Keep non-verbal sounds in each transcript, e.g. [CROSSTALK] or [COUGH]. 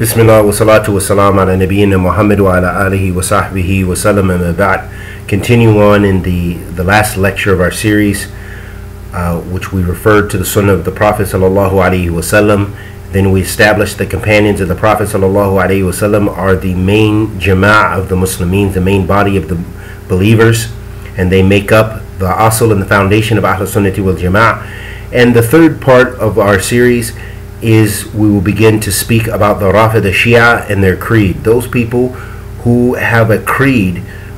بسم الله والصلاة والسلام على نبينا Muhammad وعلى آله وصحبه وسلم أما بعد Continue on in the, the last lecture of our series uh, which we referred to the Sunnah of the Prophet sallallahu alaihi wasallam then we established the companions of the Prophet sallallahu alaihi wasallam are the main jama'ah of the Muslims the main body of the believers and they make up the asl and the foundation of Ahl Sunnati wal Jama'ah and the third part of our series is we will begin to speak about the Rafida Shia and their creed. Those people who have a creed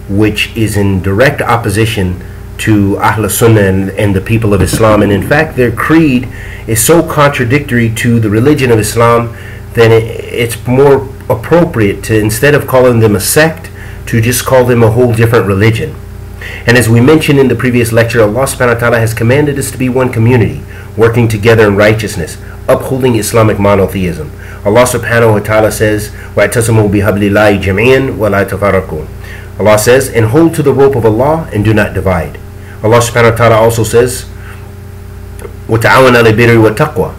which is in direct opposition to Ahl Sunnah and, and, the people of Islam. And in fact, their creed is so contradictory to the religion of Islam that it, it's more appropriate to, instead of calling them a sect, to just call them a whole different religion. And as we mentioned in the previous lecture, Allah subhanahu wa ta'ala has commanded us to be one community, working together in righteousness upholding Islamic monotheism. Allah subhanahu wa ta'ala says, وَاعْتَصِمُوا بِحَبْلِ اللَّهِ جَمِيعًا وَلَا تَفَرَّقُوا Allah says, and hold to the rope of Allah and do not divide. Allah subhanahu wa ta'ala also says, وَتَعَوَنَ الْبِرِّ وَالتَّقْوَى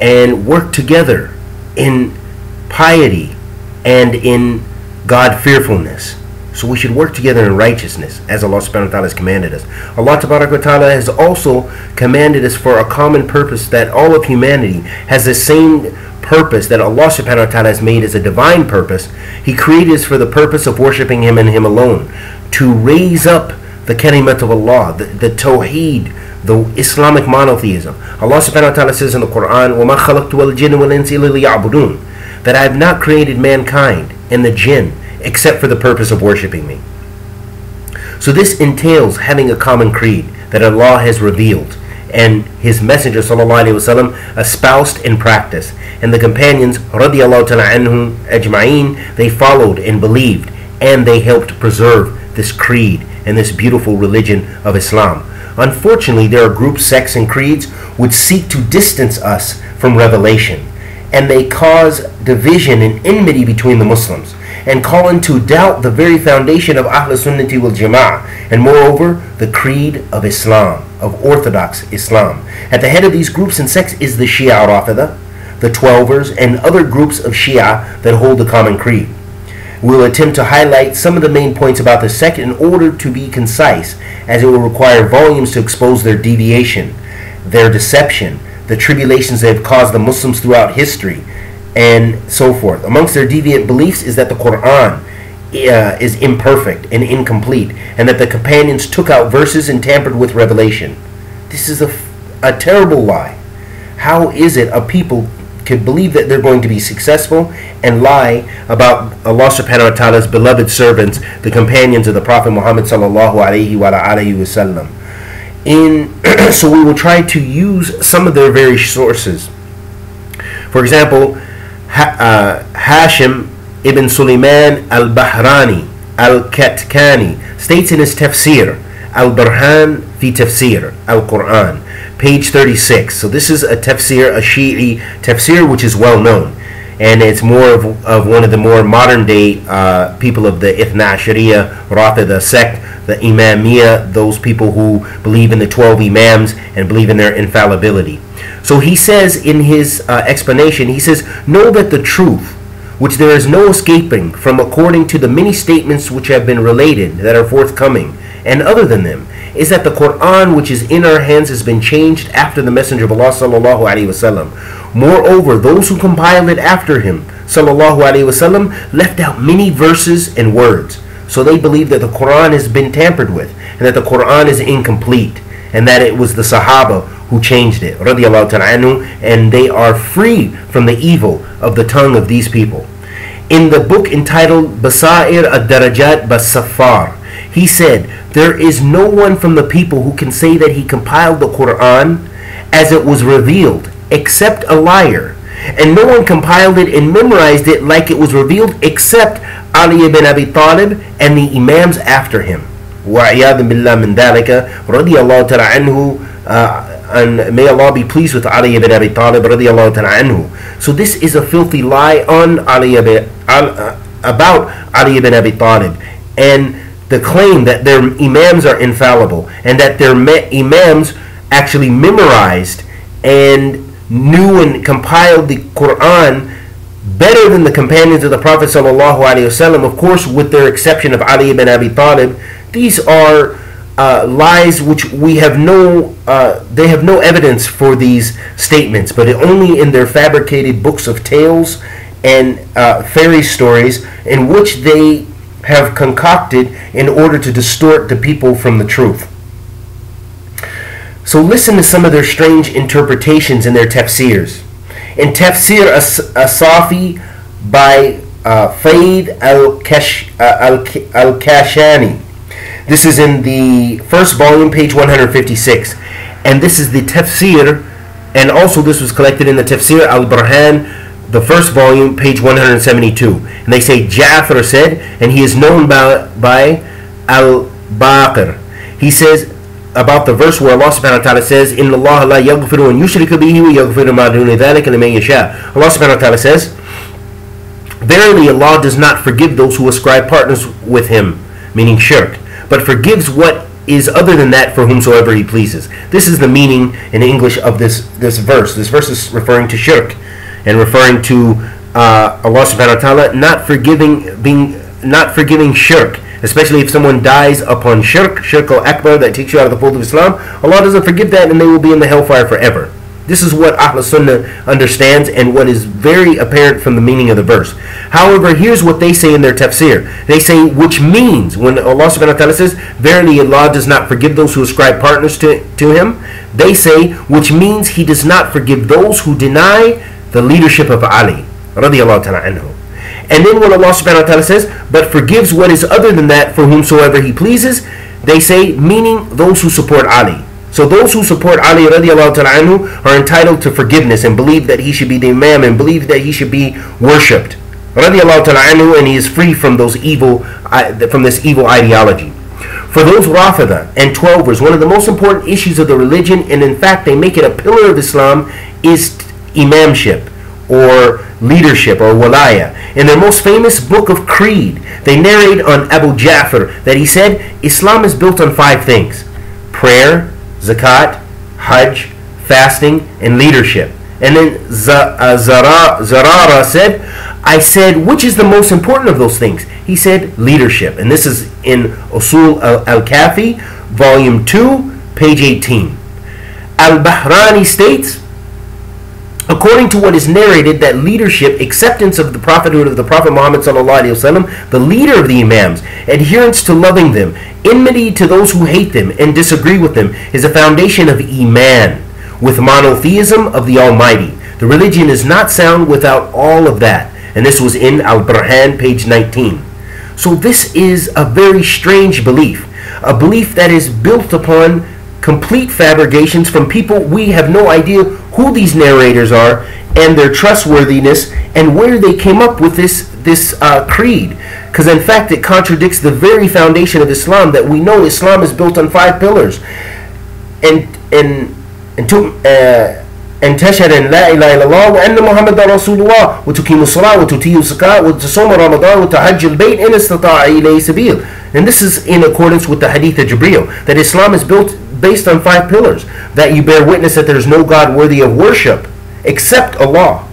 And work together in piety and in God fearfulness. So we should work together in righteousness as Allah subhanahu wa ta'ala has commanded us. Allah wa ta'ala has also commanded us for a common purpose that all of humanity has the same purpose that Allah subhanahu wa ta'ala has made as a divine purpose. He created us for the purpose of worshiping Him and Him alone. To raise up the kalimat of Allah, the, the tawheed, the Islamic monotheism. Allah subhanahu wa ta'ala says in the Quran, وَمَا خَلَقْتُ وَالْجِنَّ وَالْإِنسِ إِلَّا That I have not created mankind and the jinn except for the purpose of worshiping me. So this entails having a common creed that Allah has revealed and his messenger وسلم, espoused in practice and the companions radiallahu ta'ala anhum ajma'in they followed and believed and they helped preserve this creed and this beautiful religion of Islam. Unfortunately, there are groups, sects, and creeds which seek to distance us from revelation and they cause division and enmity between the Muslims and call into doubt the very foundation of Ahl Sunnati wal Jama'ah, and moreover, the creed of Islam, of Orthodox Islam. At the head of these groups and sects is the Shia Rafida, the Twelvers, and other groups of Shia that hold the common creed. We'll attempt to highlight some of the main points about the sect in order to be concise, as it will require volumes to expose their deviation, their deception, the tribulations they have caused the Muslims throughout history, and so forth. Amongst their deviant beliefs is that the Quran uh, is imperfect and incomplete, and that the companions took out verses and tampered with revelation. This is a, a terrible lie. How is it a people could believe that they're going to be successful and lie about Allah subhanahu wa ta'ala's beloved servants, the companions of the Prophet Muhammad sallallahu wa alayhi wasallam. In [CLEARS THROAT] so we will try to use some of their very sources. For example, uh, Hashim ibn Sulaiman al-Bahrani al-Katkani states in his tafsir al-Burhan fi tafsir al-Quran page 36 so this is a tafsir a Shi'i tafsir which is well known. And it's more of, of one of the more modern day uh, people of the Ithna Ashariya Rafida sect the Imamiyya those people who believe in the 12 Imams and believe in their infallibility so he says in his uh, explanation, he says, Know that the truth, which there is no escaping from according to the many statements which have been related that are forthcoming, and other than them, is that the Quran which is in our hands has been changed after the Messenger of Allah sallallahu alaihi wasallam. Moreover, those who compiled it after him sallallahu alaihi wasallam left out many verses and words. So they believe that the Quran has been tampered with and that the Quran is incomplete and that it was the Sahaba who changed it, anhu, and they are free from the evil of the tongue of these people. In the book entitled Basair ad-Darajat Basafar, he said, There is no one from the people who can say that he compiled the Quran as it was revealed, except a liar. And no one compiled it and memorized it like it was revealed except Ali ibn Abi Talib and the Imams after him. وعياذ بالله من ذلك رضي الله تعالى عنه and may Allah be pleased with Ali ibn Abi Talib radiallahu anhu. So this is a filthy lie on Ali ibn, uh, about Ali ibn Abi Talib and the claim that their imams are infallible and that their imams actually memorized and knew and compiled the Quran better than the companions of the Prophet sallallahu alaihi wasallam. Of course, with their exception of Ali ibn Abi Talib, these are uh, lies which we have no uh, they have no evidence for these statements, but only in their fabricated books of tales and uh, fairy stories in which they have concocted in order to distort the people from the truth. So listen to some of their strange interpretations in their tafsirs. In Tafsir As-Safi by uh, Faid Al-Kashani. This is in the first volume, page 156. And this is the Tafsir, and also this was collected in the Tafsir Al-Burhan, the first volume, page 172. And they say Ja'far said, and he is known by, by Al-Baqir. He says, about the verse where Allah subhanahu wa ta'ala says, إِنَّ اللَّهَ لَا يَغْفِرُ أَن يُشْرِكَ بِهِ وَيَغْفِرُ مَا دُونَ ذَلِكَ لِمَن يَشَاءُ Allah subhanahu wa ta'ala says, Verily Allah does not forgive those who ascribe partners with Him, meaning shirk, but forgives what is other than that for whomsoever He pleases. This is the meaning in English of this, this verse. This verse is referring to shirk and referring to uh, Allah subhanahu wa ta'ala not forgiving being not forgiving shirk especially if someone dies upon shirk, shirk al-akbar, that takes you out of the fold of Islam, Allah doesn't forgive that and they will be in the hellfire forever. This is what Ahl Sunnah understands and what is very apparent from the meaning of the verse. However, here's what they say in their tafsir. They say, which means, when Allah subhanahu wa ta'ala says, Verily Allah does not forgive those who ascribe partners to, to Him, they say, which means He does not forgive those who deny the leadership of Ali, radiallahu ta'ala anhu. And then when Allah subhanahu wa ta'ala says, but forgives what is other than that for whomsoever he pleases, they say, meaning those who support Ali. So those who support Ali radiallahu anhu are entitled to forgiveness and believe that he should be the Imam and believe that he should be worshipped. Radiallahu anhu and he is free from those evil uh, from this evil ideology. For those Rafida and Twelvers, one of the most important issues of the religion, and in fact they make it a pillar of Islam, is imamship or leadership or walaya. In their most famous book of Creed, they narrate on Abu Ja'far that he said Islam is built on five things prayer, zakat, hajj, fasting, and leadership. And then uh, Zarara said, I said, which is the most important of those things? He said, leadership. And this is in Usul al Kafi, volume 2, page 18. Al Bahrani states, according to what is narrated, that leadership, acceptance of the prophethood of the Prophet Muhammad وسلم, the leader of the Imams, adherence to loving them, enmity to those who hate them and disagree with them, is a foundation of Iman, with monotheism of the Almighty. The religion is not sound without all of that. And this was in Al Burhan, page 19. So this is a very strange belief, a belief that is built upon complete fabrications from people we have no idea who these narrators are and their trustworthiness and where they came up with this this uh, creed because in fact it contradicts the very foundation of Islam that we know Islam is built on five pillars and and and to uh, أن تشهد أن لا إله إلا الله وأن محمد رسول الله وتقيم الصلاة وتؤتي الزكاة وتصوم رمضان وتحج البيت إن استطاع إليه سبيل and this is in accordance with the hadith of Jibril that Islam is built based on five pillars that you bear witness that there is no God worthy of worship except Allah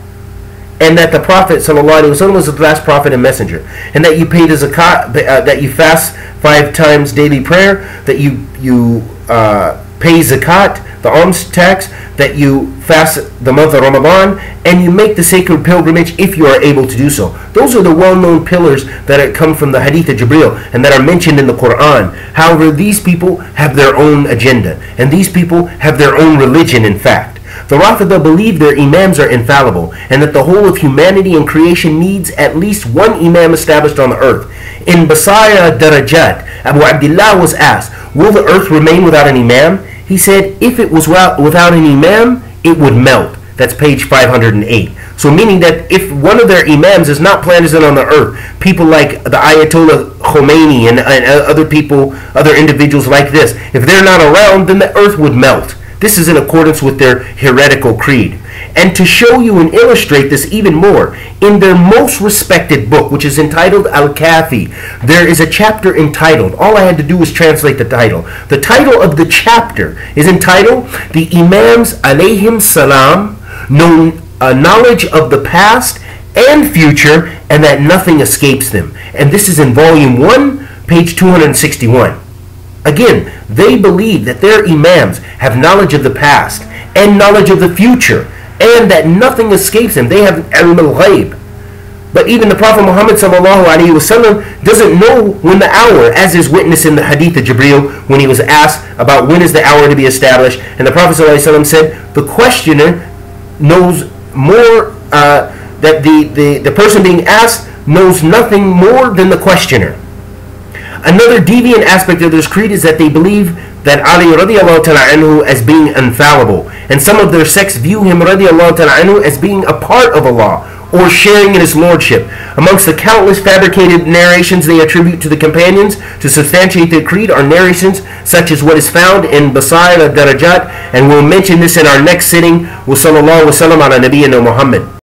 and that the Prophet ﷺ was the last prophet and messenger and that you pay the zakat uh, that you fast five times daily prayer that you you uh, pay zakat the alms tax that you fast the month of Ramadan and you make the sacred pilgrimage if you are able to do so. Those are the well-known pillars that come from the Hadith of Jibril and that are mentioned in the Quran. However, these people have their own agenda and these people have their own religion in fact. The Rafida believe their imams are infallible and that the whole of humanity and creation needs at least one imam established on the earth. In Basair Darajat, Abu Abdullah was asked, Will the earth remain without an imam? He said, if it was without an imam, it would melt. That's page 508. So meaning that if one of their imams is not planted on the earth, people like the Ayatollah Khomeini and, and uh, other people, other individuals like this, if they're not around, then the earth would melt. This is in accordance with their heretical creed. And to show you and illustrate this even more, in their most respected book, which is entitled Al Kafi, there is a chapter entitled, all I had to do was translate the title. The title of the chapter is entitled The Imams alayhim salam, know, uh, knowledge of the past and future, and that nothing escapes them. And this is in volume 1, page 261. Again, they believe that their imams have knowledge of the past and knowledge of the future, and that nothing escapes them. They have ilm al-ghaib. But even the Prophet Muhammad wasallam doesn't know when the hour, as is witnessed in the hadith of Jibril, when he was asked about when is the hour to be established. And the Prophet wasallam said, the questioner knows more, uh, that the, the, the person being asked knows nothing more than the questioner. Another deviant aspect of this creed is that they believe that Ali radiallahu ta'ala anhu as being infallible. And some of their sects view him radiallahu ta'ala anhu as being a part of Allah or sharing in his lordship. Amongst the countless fabricated narrations they attribute to the companions to substantiate their creed are narrations such as what is found in Basair al-Darajat and we'll mention this in our next sitting. Wa sallallahu wa sallam ala nabiyyina Muhammad.